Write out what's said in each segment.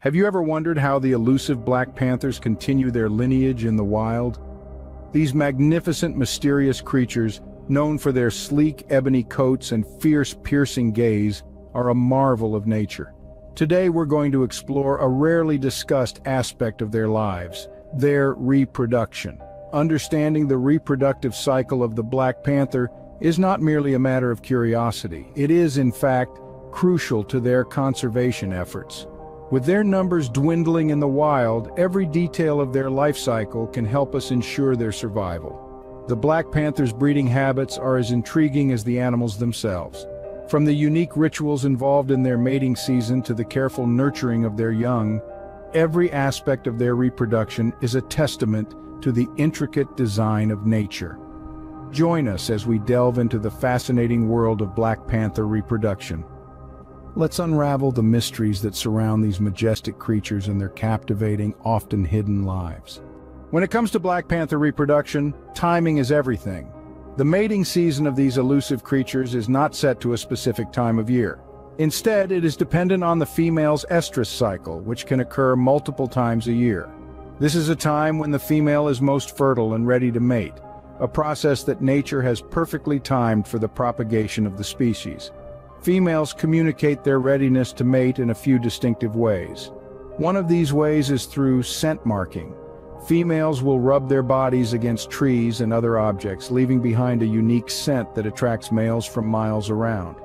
Have you ever wondered how the elusive Black Panthers continue their lineage in the wild? These magnificent, mysterious creatures, known for their sleek, ebony coats and fierce, piercing gaze, are a marvel of nature. Today we're going to explore a rarely discussed aspect of their lives, their reproduction. Understanding the reproductive cycle of the Black Panther is not merely a matter of curiosity, it is, in fact, crucial to their conservation efforts. With their numbers dwindling in the wild, every detail of their life cycle can help us ensure their survival. The Black Panther's breeding habits are as intriguing as the animals themselves. From the unique rituals involved in their mating season to the careful nurturing of their young, every aspect of their reproduction is a testament to the intricate design of nature. Join us as we delve into the fascinating world of Black Panther reproduction. Let's unravel the mysteries that surround these majestic creatures and their captivating, often hidden lives. When it comes to Black Panther reproduction, timing is everything. The mating season of these elusive creatures is not set to a specific time of year. Instead, it is dependent on the female's estrus cycle, which can occur multiple times a year. This is a time when the female is most fertile and ready to mate, a process that nature has perfectly timed for the propagation of the species. Females communicate their readiness to mate in a few distinctive ways. One of these ways is through scent marking. Females will rub their bodies against trees and other objects, leaving behind a unique scent that attracts males from miles around.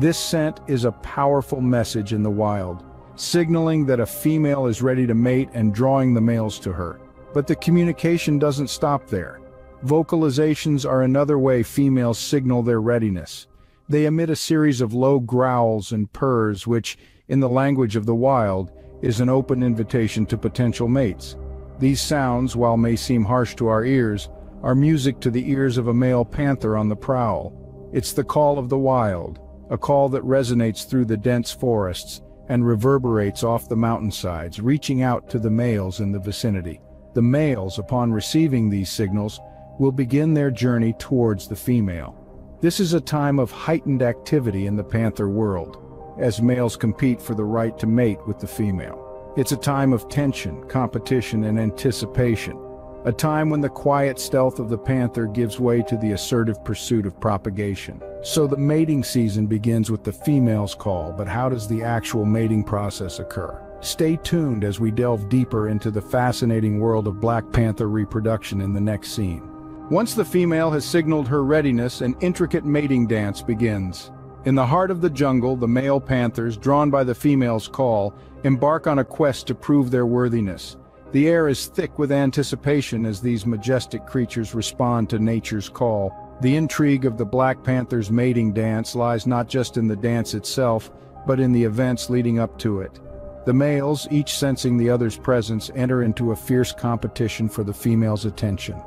This scent is a powerful message in the wild, signaling that a female is ready to mate and drawing the males to her. But the communication doesn't stop there. Vocalizations are another way females signal their readiness. They emit a series of low growls and purrs which, in the language of the wild, is an open invitation to potential mates. These sounds, while may seem harsh to our ears, are music to the ears of a male panther on the prowl. It's the call of the wild, a call that resonates through the dense forests and reverberates off the mountainsides, reaching out to the males in the vicinity. The males, upon receiving these signals, will begin their journey towards the female. This is a time of heightened activity in the panther world, as males compete for the right to mate with the female. It's a time of tension, competition, and anticipation, a time when the quiet stealth of the panther gives way to the assertive pursuit of propagation. So the mating season begins with the female's call, but how does the actual mating process occur? Stay tuned as we delve deeper into the fascinating world of Black Panther reproduction in the next scene. Once the female has signaled her readiness, an intricate mating dance begins. In the heart of the jungle, the male panthers, drawn by the female's call, embark on a quest to prove their worthiness. The air is thick with anticipation as these majestic creatures respond to nature's call. The intrigue of the Black Panther's mating dance lies not just in the dance itself, but in the events leading up to it. The males, each sensing the other's presence, enter into a fierce competition for the female's attention.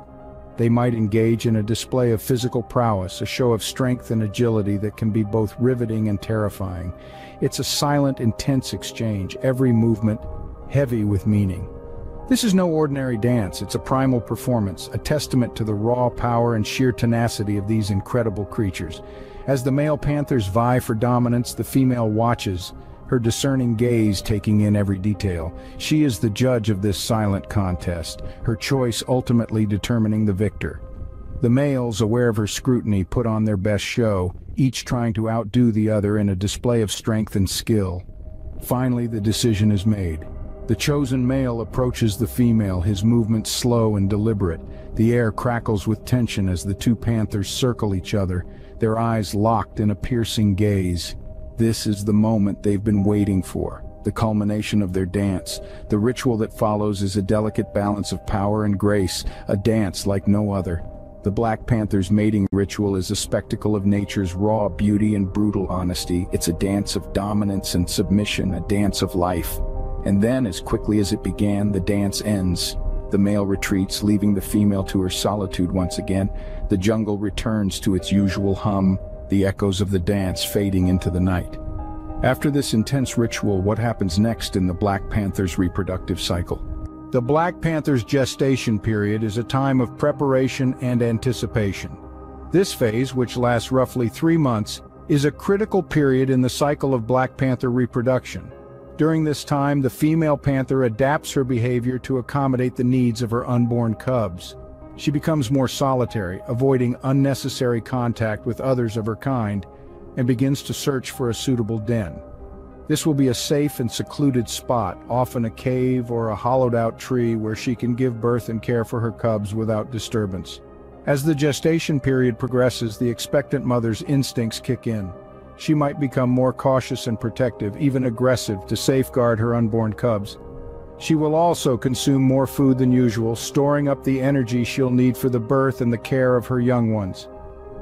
They might engage in a display of physical prowess, a show of strength and agility that can be both riveting and terrifying. It's a silent, intense exchange, every movement heavy with meaning. This is no ordinary dance, it's a primal performance, a testament to the raw power and sheer tenacity of these incredible creatures. As the male panthers vie for dominance, the female watches, her discerning gaze taking in every detail. She is the judge of this silent contest, her choice ultimately determining the victor. The males, aware of her scrutiny, put on their best show, each trying to outdo the other in a display of strength and skill. Finally, the decision is made. The chosen male approaches the female, his movements slow and deliberate. The air crackles with tension as the two panthers circle each other, their eyes locked in a piercing gaze. This is the moment they've been waiting for, the culmination of their dance. The ritual that follows is a delicate balance of power and grace, a dance like no other. The Black Panther's mating ritual is a spectacle of nature's raw beauty and brutal honesty. It's a dance of dominance and submission, a dance of life. And then, as quickly as it began, the dance ends. The male retreats, leaving the female to her solitude once again. The jungle returns to its usual hum, the echoes of the dance fading into the night. After this intense ritual, what happens next in the Black Panther's reproductive cycle? The Black Panther's gestation period is a time of preparation and anticipation. This phase, which lasts roughly three months, is a critical period in the cycle of Black Panther reproduction. During this time, the female panther adapts her behavior to accommodate the needs of her unborn cubs. She becomes more solitary, avoiding unnecessary contact with others of her kind, and begins to search for a suitable den. This will be a safe and secluded spot, often a cave or a hollowed-out tree where she can give birth and care for her cubs without disturbance. As the gestation period progresses, the expectant mother's instincts kick in. She might become more cautious and protective, even aggressive, to safeguard her unborn cubs. She will also consume more food than usual, storing up the energy she'll need for the birth and the care of her young ones.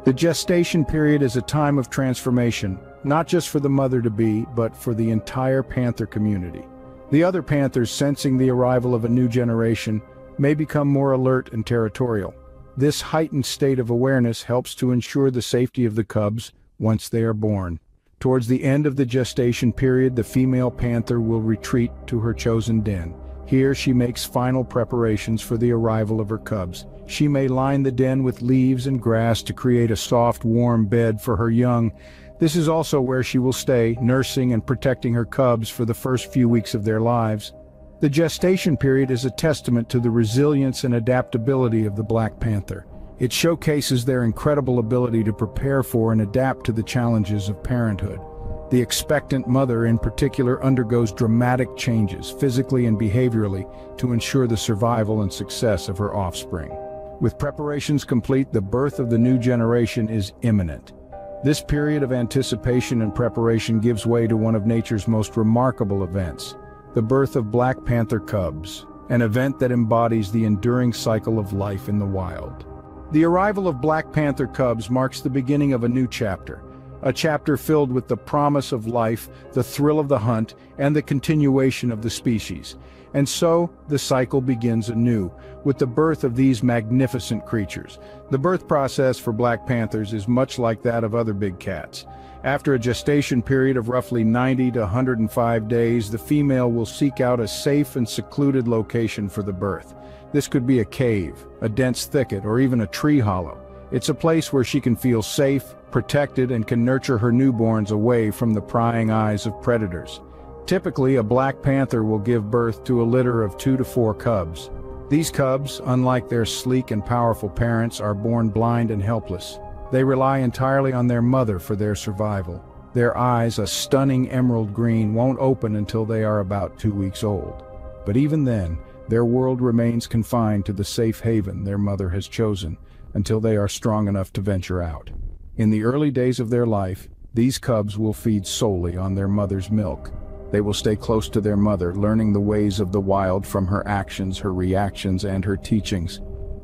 The gestation period is a time of transformation, not just for the mother-to-be, but for the entire panther community. The other panthers sensing the arrival of a new generation may become more alert and territorial. This heightened state of awareness helps to ensure the safety of the cubs once they are born. Towards the end of the gestation period, the female panther will retreat to her chosen den. Here she makes final preparations for the arrival of her cubs. She may line the den with leaves and grass to create a soft, warm bed for her young. This is also where she will stay, nursing and protecting her cubs for the first few weeks of their lives. The gestation period is a testament to the resilience and adaptability of the Black Panther. It showcases their incredible ability to prepare for and adapt to the challenges of parenthood. The expectant mother in particular undergoes dramatic changes, physically and behaviorally, to ensure the survival and success of her offspring. With preparations complete, the birth of the new generation is imminent. This period of anticipation and preparation gives way to one of nature's most remarkable events, the birth of Black Panther cubs, an event that embodies the enduring cycle of life in the wild. The arrival of Black Panther cubs marks the beginning of a new chapter, a chapter filled with the promise of life, the thrill of the hunt, and the continuation of the species. And so, the cycle begins anew, with the birth of these magnificent creatures. The birth process for black panthers is much like that of other big cats. After a gestation period of roughly 90 to 105 days, the female will seek out a safe and secluded location for the birth. This could be a cave, a dense thicket, or even a tree hollow. It's a place where she can feel safe, protected, and can nurture her newborns away from the prying eyes of predators. Typically, a black panther will give birth to a litter of two to four cubs. These cubs, unlike their sleek and powerful parents, are born blind and helpless. They rely entirely on their mother for their survival. Their eyes, a stunning emerald green, won't open until they are about two weeks old. But even then, their world remains confined to the safe haven their mother has chosen, until they are strong enough to venture out. In the early days of their life, these cubs will feed solely on their mother's milk. They will stay close to their mother, learning the ways of the wild from her actions, her reactions, and her teachings.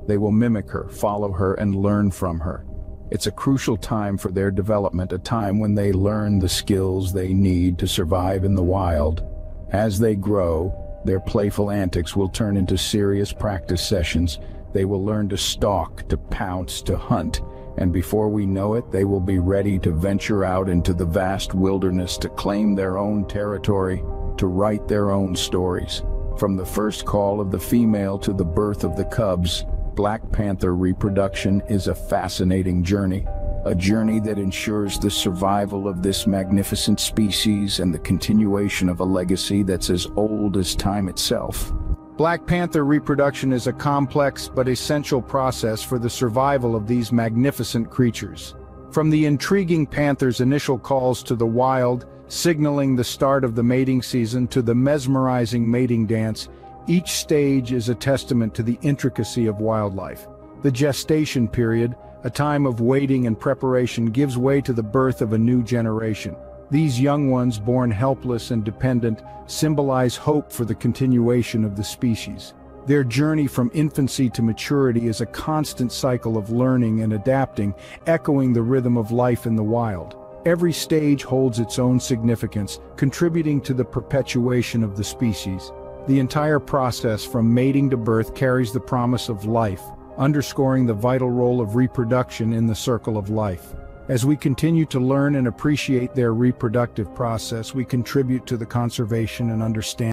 They will mimic her, follow her, and learn from her. It's a crucial time for their development, a time when they learn the skills they need to survive in the wild. As they grow, their playful antics will turn into serious practice sessions. They will learn to stalk, to pounce, to hunt, and before we know it, they will be ready to venture out into the vast wilderness to claim their own territory, to write their own stories. From the first call of the female to the birth of the cubs, Black Panther reproduction is a fascinating journey, a journey that ensures the survival of this magnificent species and the continuation of a legacy that's as old as time itself. Black panther reproduction is a complex but essential process for the survival of these magnificent creatures. From the intriguing panther's initial calls to the wild, signaling the start of the mating season to the mesmerizing mating dance, each stage is a testament to the intricacy of wildlife. The gestation period, a time of waiting and preparation gives way to the birth of a new generation. These young ones, born helpless and dependent, symbolize hope for the continuation of the species. Their journey from infancy to maturity is a constant cycle of learning and adapting, echoing the rhythm of life in the wild. Every stage holds its own significance, contributing to the perpetuation of the species. The entire process from mating to birth carries the promise of life, underscoring the vital role of reproduction in the circle of life. As we continue to learn and appreciate their reproductive process, we contribute to the conservation and understanding